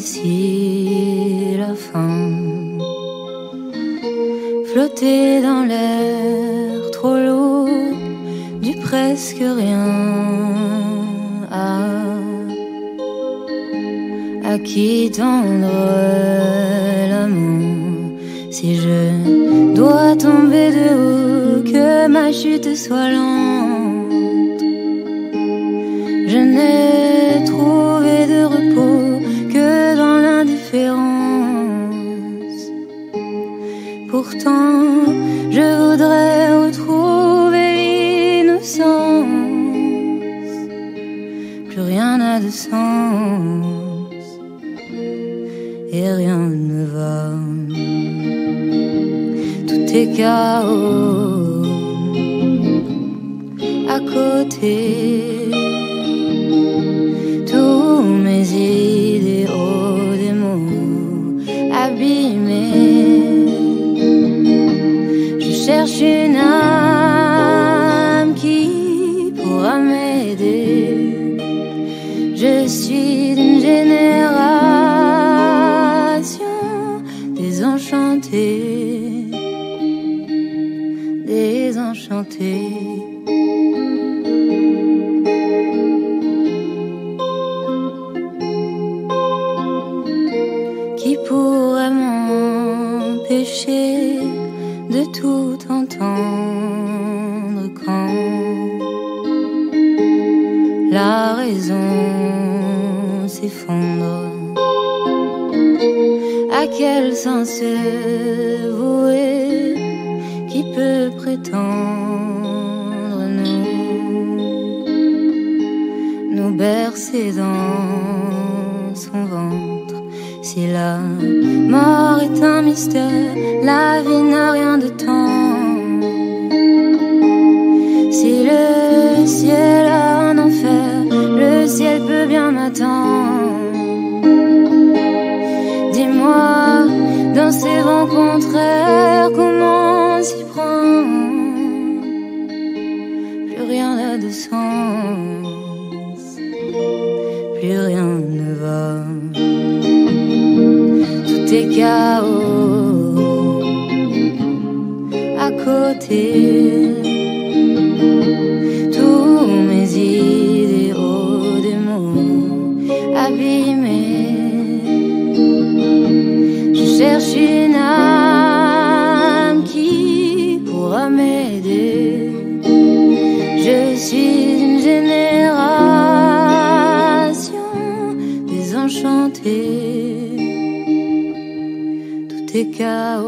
attendre ici cherche une âme qui pourra m'aider. Je suis d'une génération désenchantée, désenchantée. Sens se vouer Qui peut prétendre nous Nous bercer dans son ventre. Si la mort est un mystère La vie n'a rien de temps Si le ciel a un enfer Le ciel peut bien m'attendre ces vents contraires, comment s'y prendre? Plus rien n'a de sens, plus rien ne va. Tout est chaos à côté. À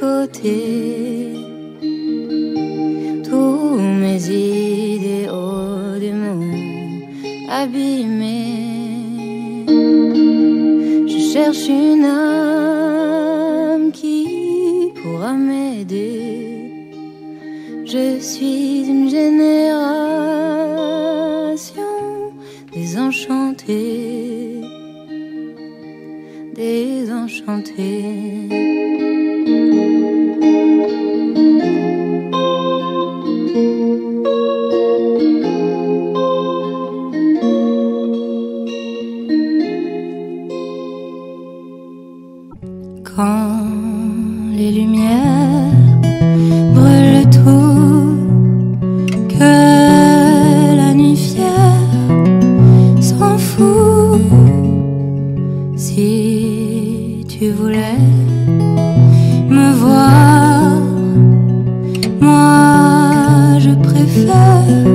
côté. Tous mes idéaux, des mots abîmés. Je cherche une âme me voir, moi je préfère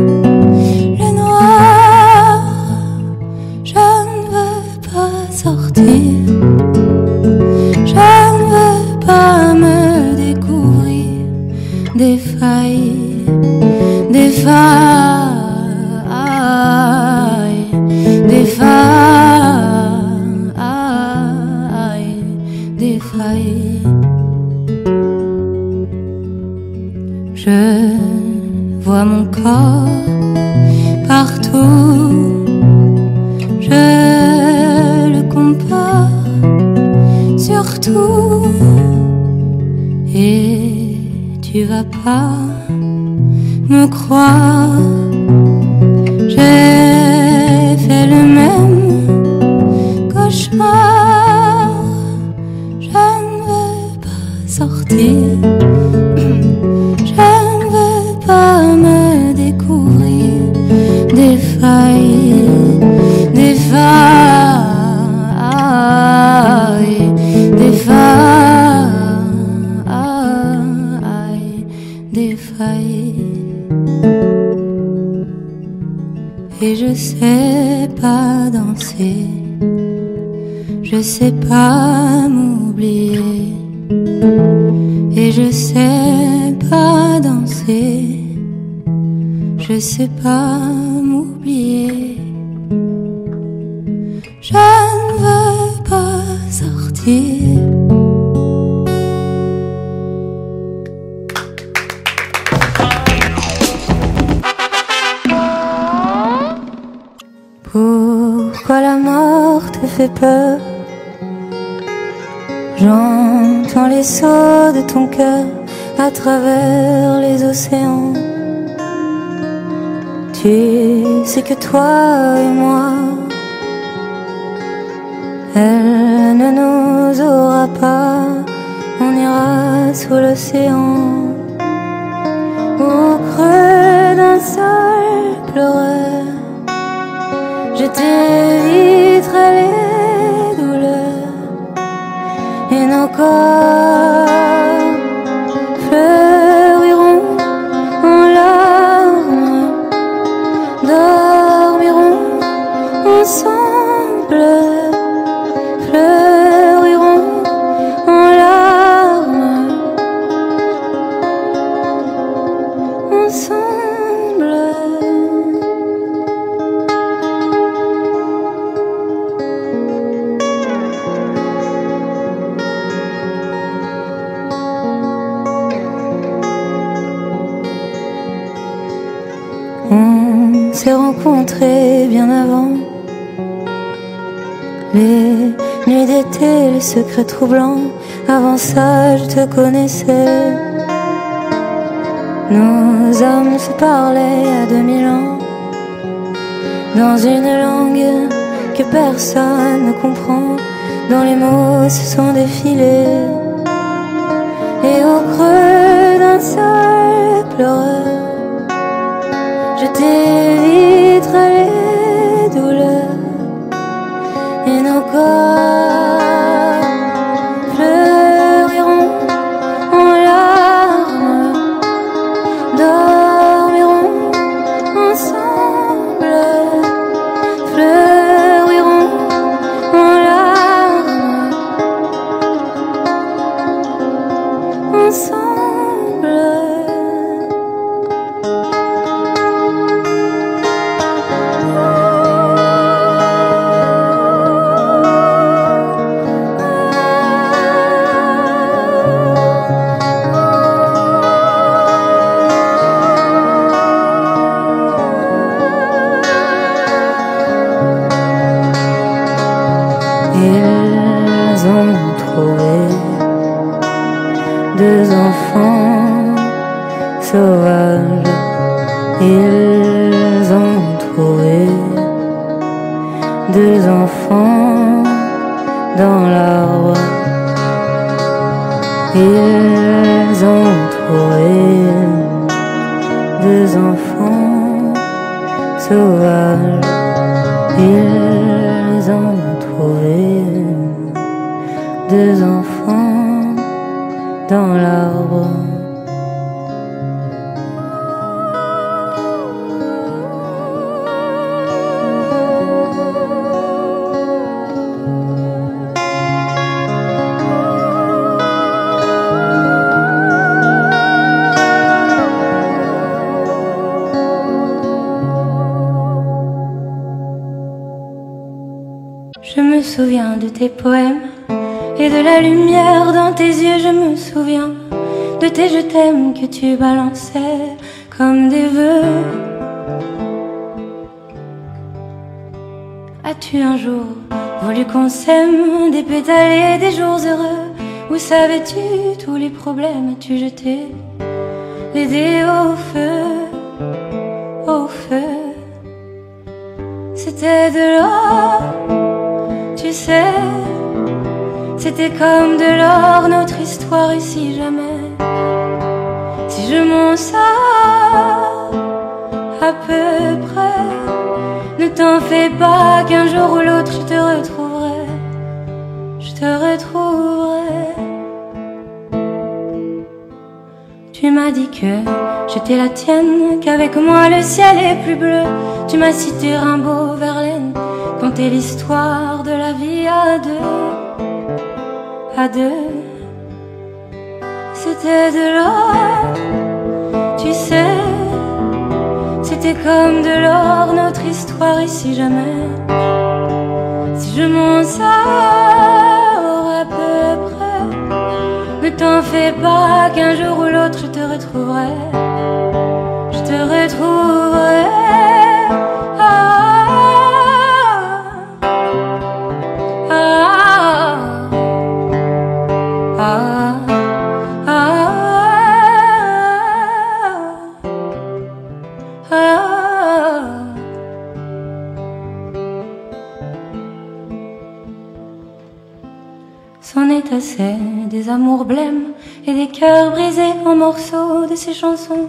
Je sais pas danser, je sais pas à travers les océans. Tu sais que toi et moi, elle ne nous aura pas, on ira sous l'océan. Au creux d'un sol pleureur, je t'éviterai les douleurs et nos corps bien avant les nuits d'été, les secrets troublants. Avant ça, je te connaissais. Nos âmes se parlaient à 2000 ans dans une langue que personne ne comprend, dont les mots se sont défilés. Et au creux d'un seul pleureur, je t'éviterai douleurs et nos corps Ont trouvé deux enfants sauvages. Ils ont trouvé deux enfants dans l'arbre. Ils ont trouvé deux enfants de tes je t'aime que tu balançais comme des vœux. As-tu un jour voulu qu'on s'aime, des pétales et des jours heureux? Où savais-tu tous les problèmes? As-tu jeté l'aider au feu, au feu. C'était de l'or, tu sais, c'était comme de l'or notre histoire ici jamais. Si je m'en sors à peu près, ne t'en fais pas qu'un jour ou l'autre je te retrouverai, je te retrouverai. Tu m'as dit que j'étais la tienne, qu'avec moi le ciel est plus bleu. Tu m'as cité Rimbaud, Verlaine, conté l'histoire de la vie à deux, à deux. C'était de l'or, tu sais, c'était comme de l'or notre histoire ici jamais. Si je m'en sors à peu près, ne t'en fais pas qu'un jour ou l'autre je te retrouverai, je te retrouverai. Des amours blêmes et des cœurs brisés en morceaux de ces chansons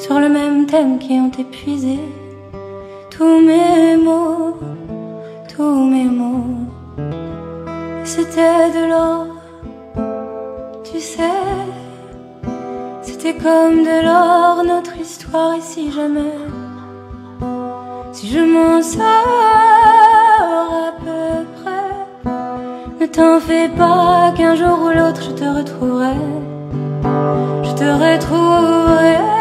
sur le même thème qui ont épuisé tous mes mots, tous mes mots. C'était de l'or, tu sais, c'était comme de l'or notre histoire ici jamais. Si je m'en sors t'en fais pas qu'un jour ou l'autre je te retrouverai, je te retrouverai.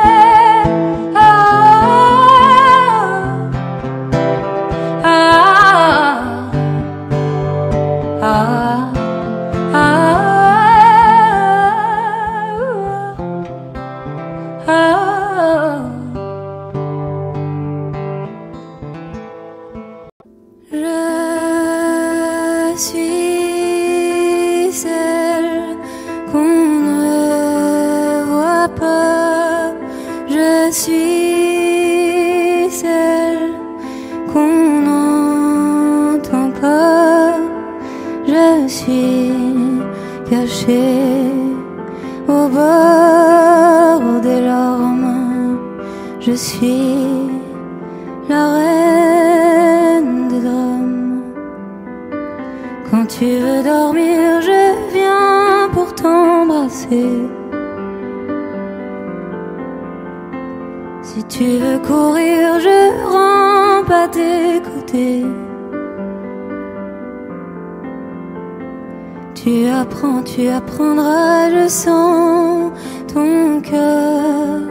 Tu apprends, tu apprendras, je sens ton cœur.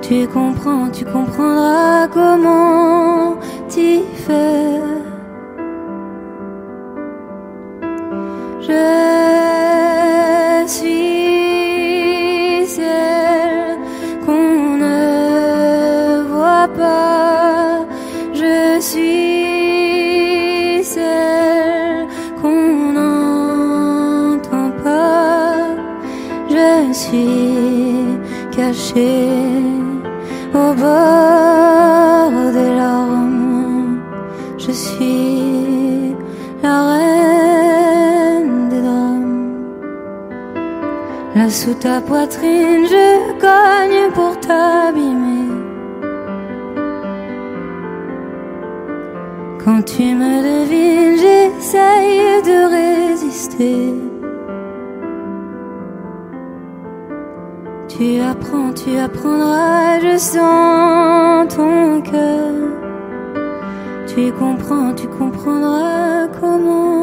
Tu comprends, tu comprendras comment t'y faire. Ta poitrine, je cogne pour t'abîmer. Quand tu me devines, j'essaye de résister. Tu apprends, tu apprendras, je sens ton cœur. Tu comprends, tu comprendras comment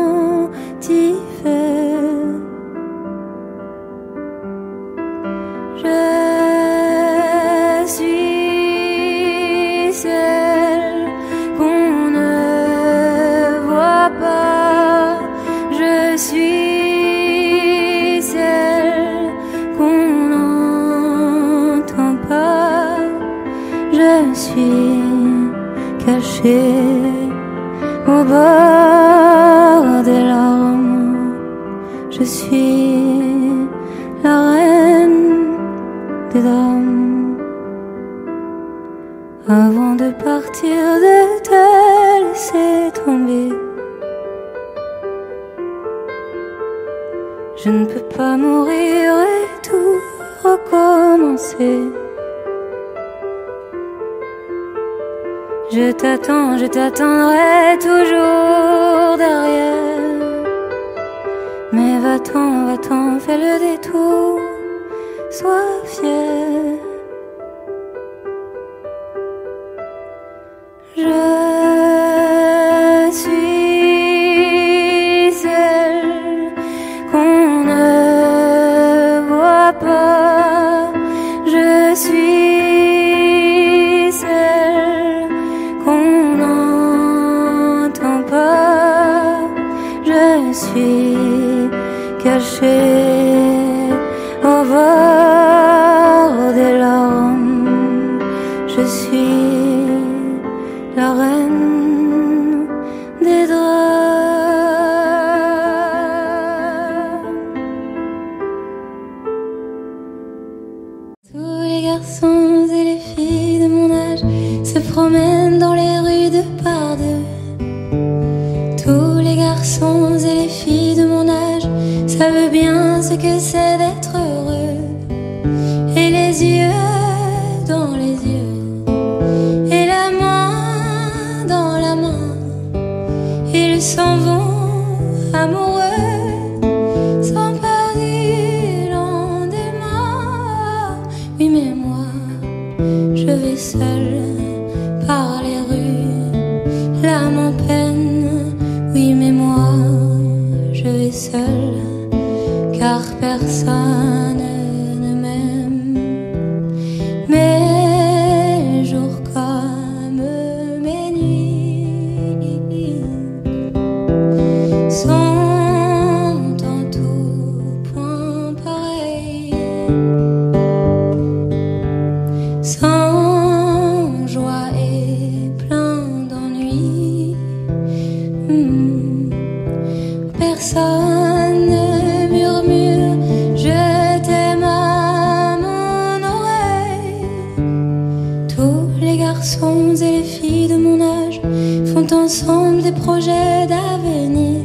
des projets d'avenir.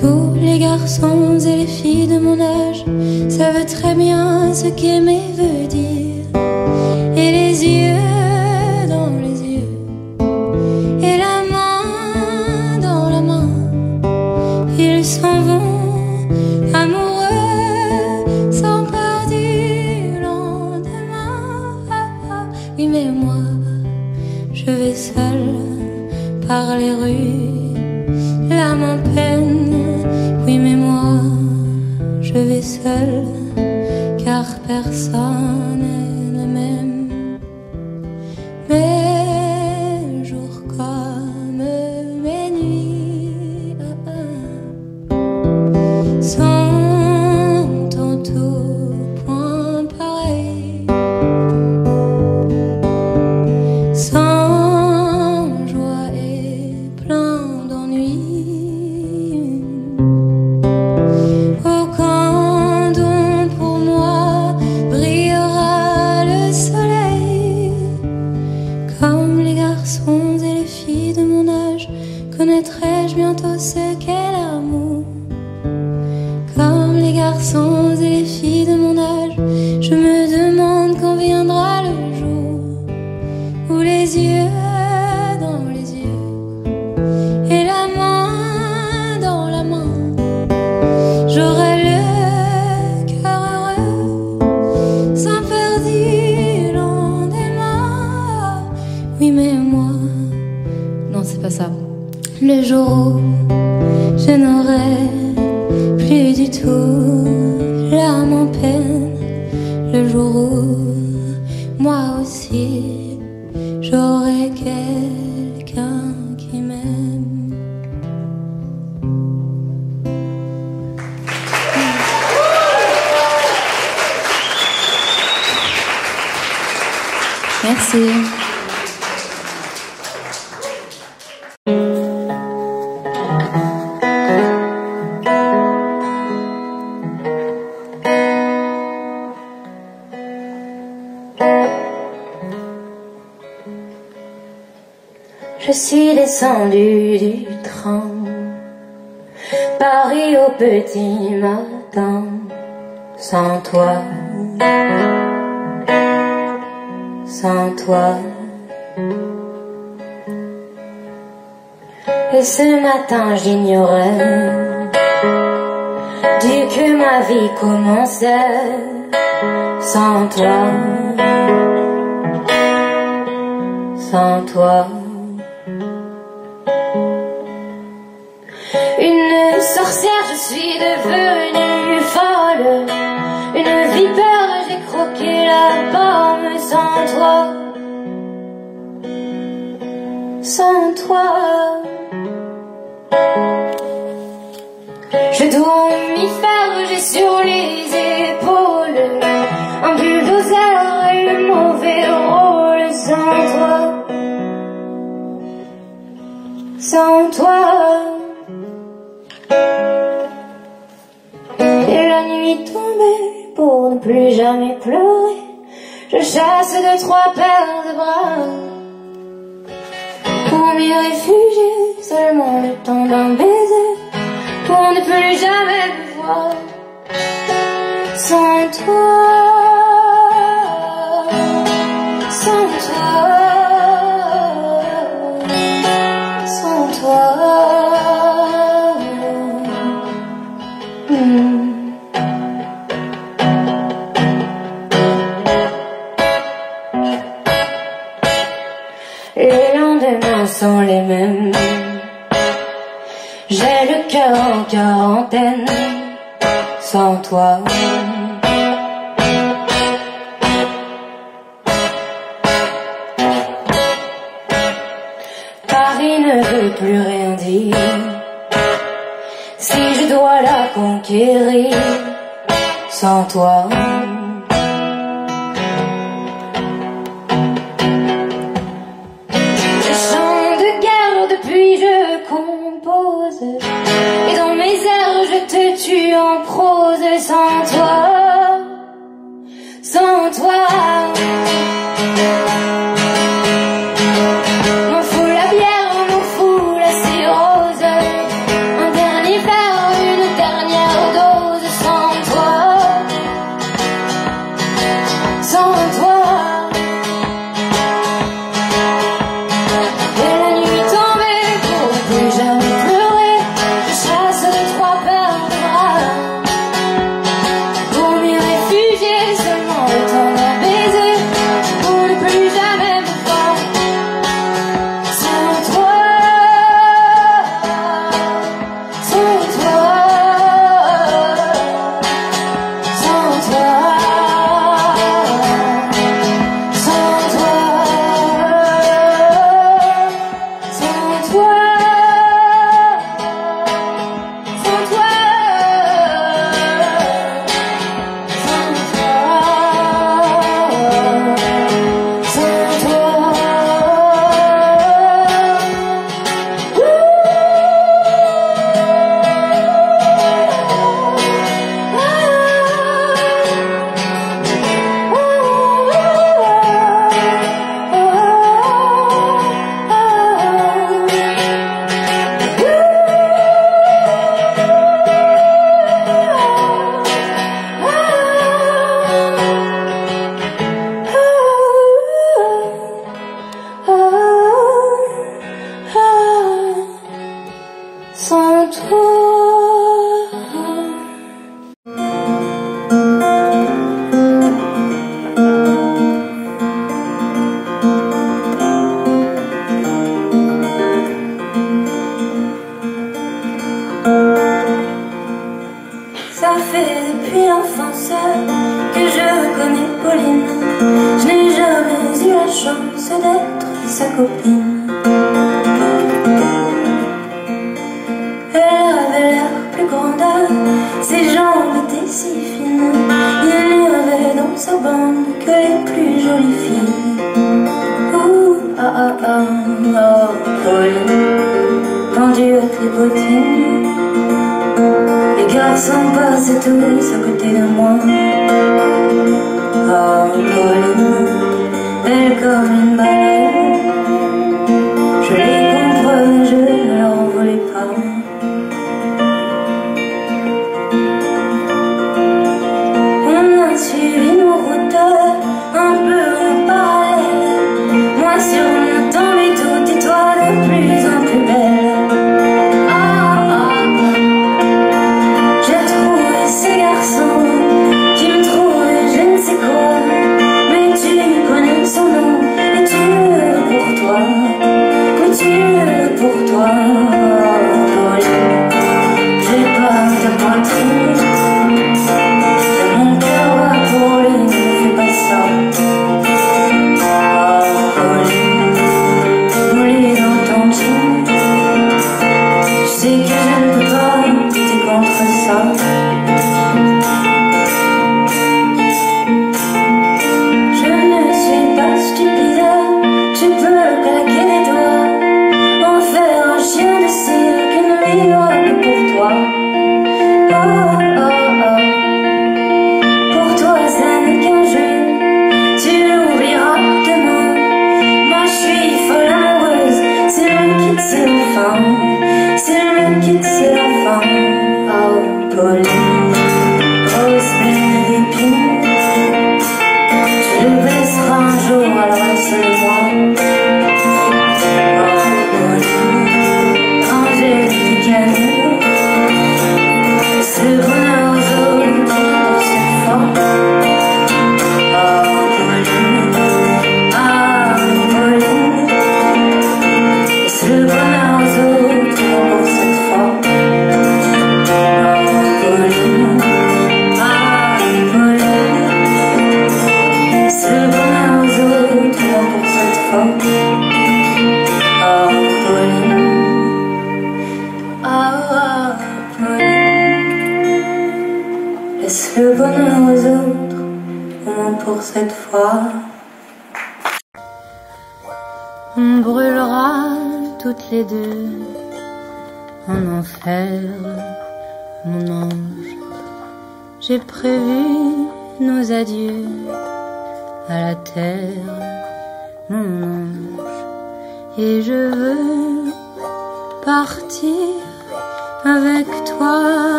Tous les garçons et les filles de mon âge savent très bien ce qu'aimer veut dire. Descendu du train, Paris au petit matin, sans toi, sans toi. Et ce matin j'ignorais Dit que ma vie commençait sans toi, sans toi. Sorcière, je suis devenue folle. Une vipère, j'ai croqué la pomme sans toi, sans toi. Je dois m'y faire, j'ai sur les épaules un bulldozer et le mauvais rôle sans toi, sans toi. Nuit tombée pour ne plus jamais pleurer, je chasse deux trois paires de bras pour m'y réfugier. Seulement le temps d'un baiser pour ne plus jamais me voir sans toi, sans toi, les mêmes. J'ai le cœur en quarantaine sans toi. Paris ne veut plus rien dire. Si je dois la conquérir sans toi.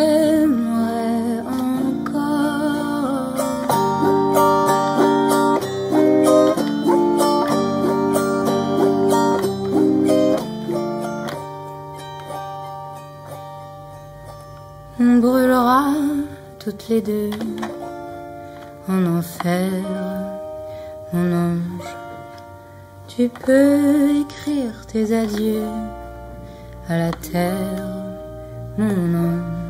On brûlera toutes les deux en enfer, mon ange. Tu peux écrire tes adieux à la terre, mon ange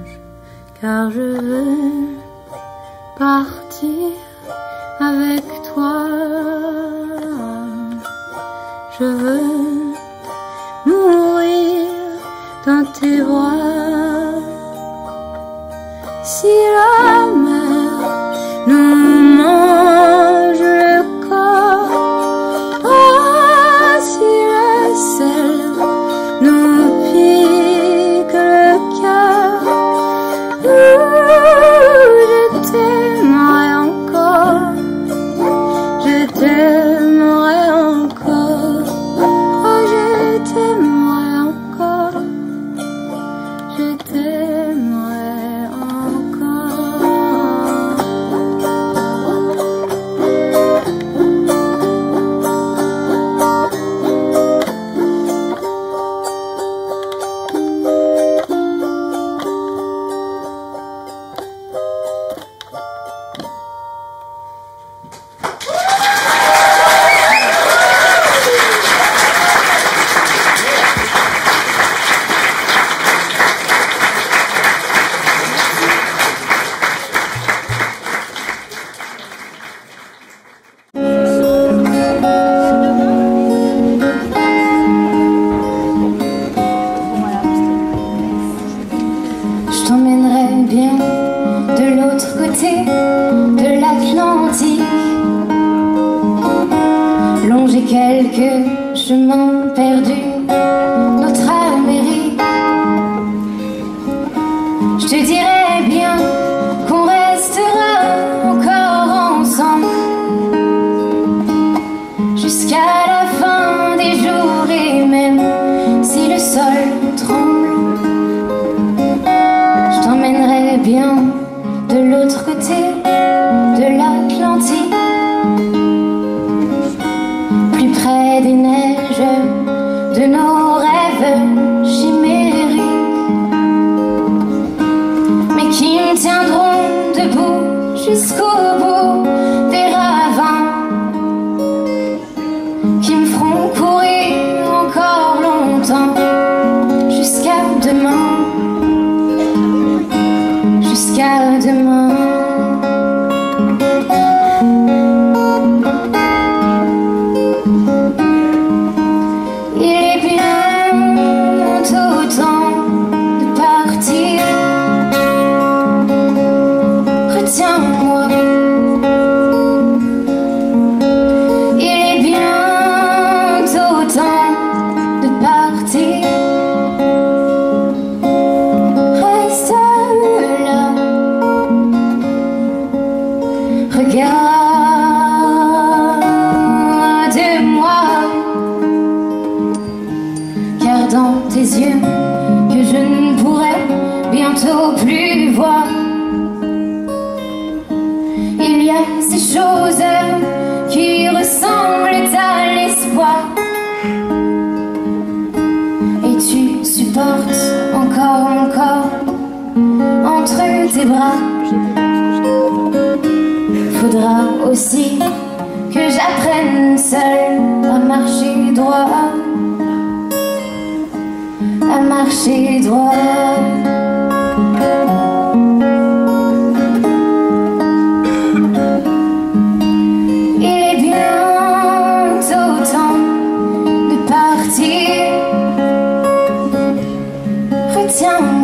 car je veux partir avec toi. Je veux mourir dans tes bras.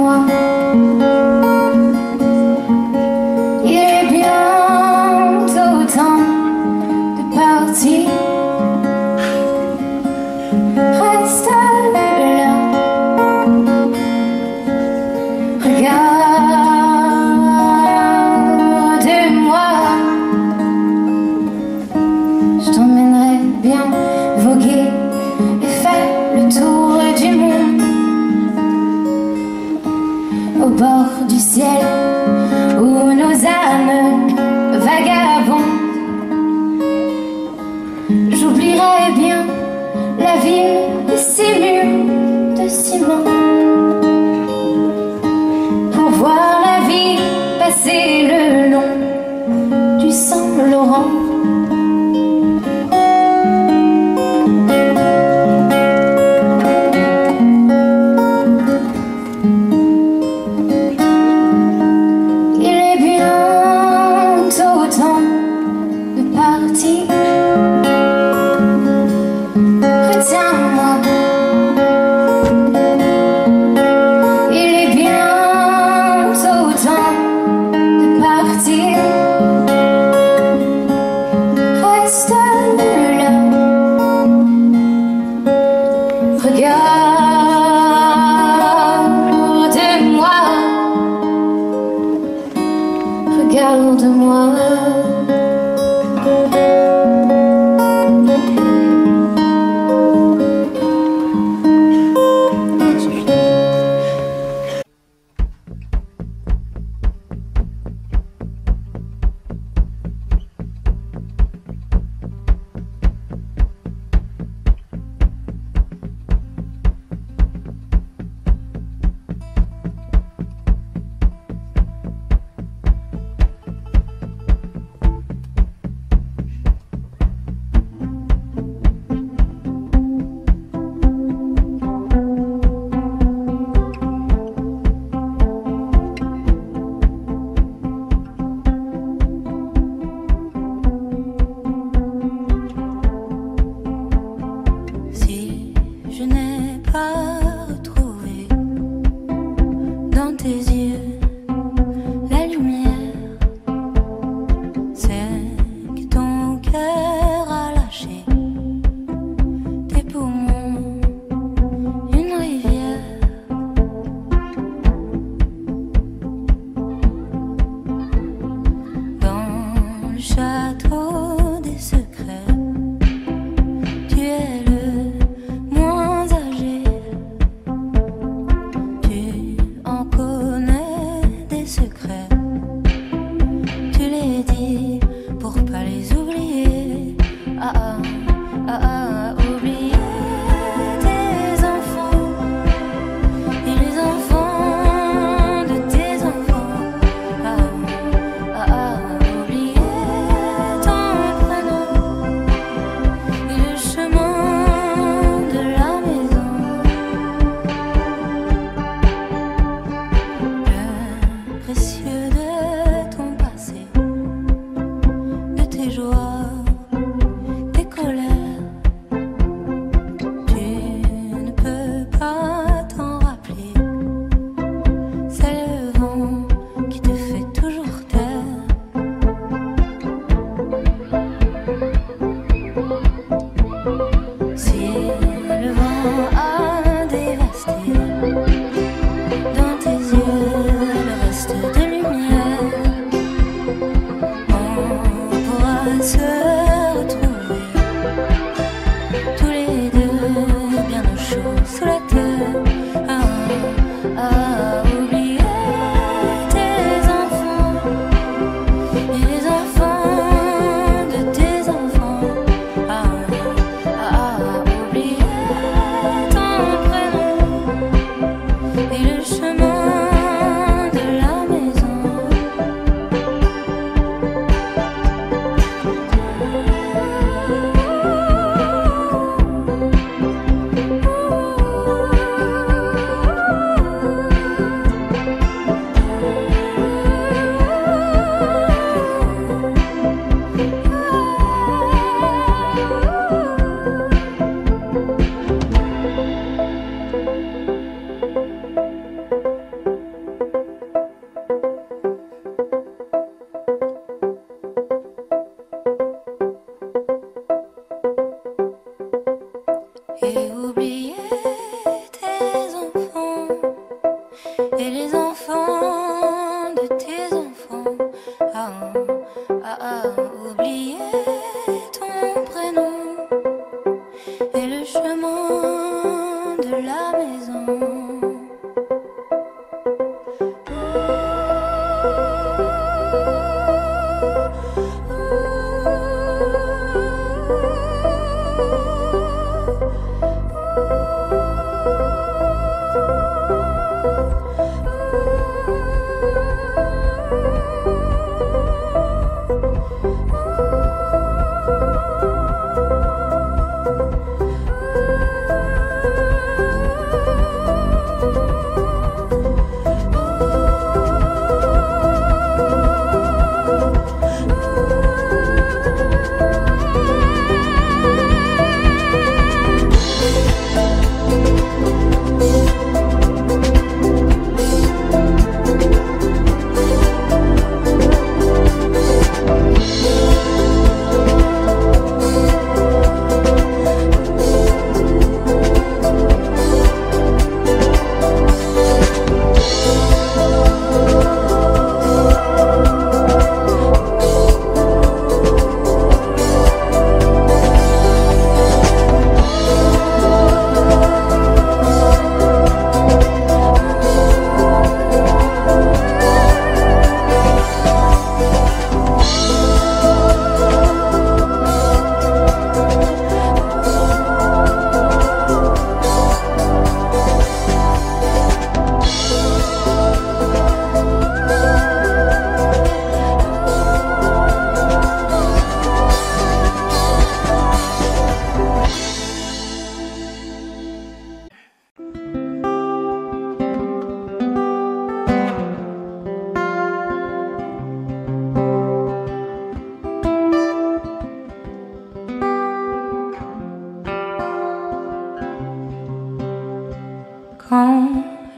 哇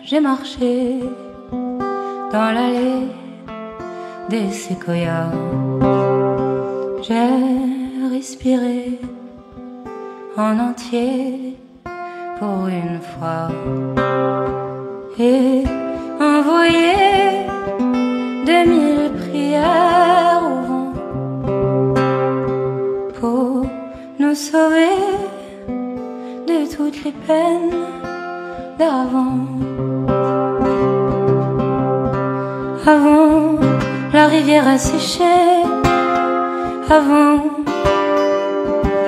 j'ai marché dans l'allée des séquoias. J'ai respiré en entier pour une fois et envoyé des mille prières au vent pour nous sauver de toutes les peines d'avant. Avant, la rivière a séché, avant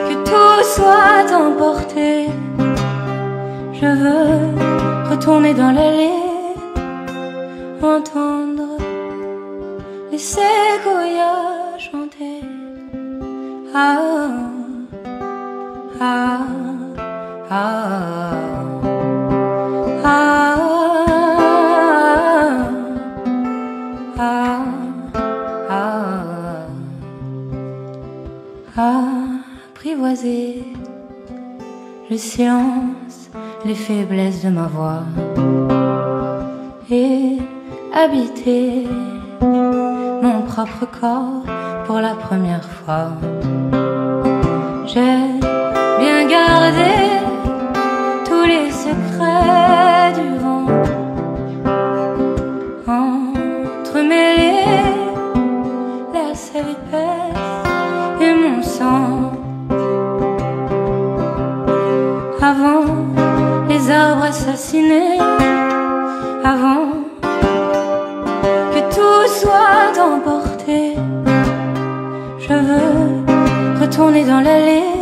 que tout soit emporté. Je veux retourner dans l'allée, entendre les séquoias chanter. Ah, ah, ah. Apprivoiser le silence, les faiblesses de ma voix et habiter mon propre corps pour la première fois. J'ai bien gardé tous les secrets du vent avant que tout soit emporté, je veux retourner dans l'allée,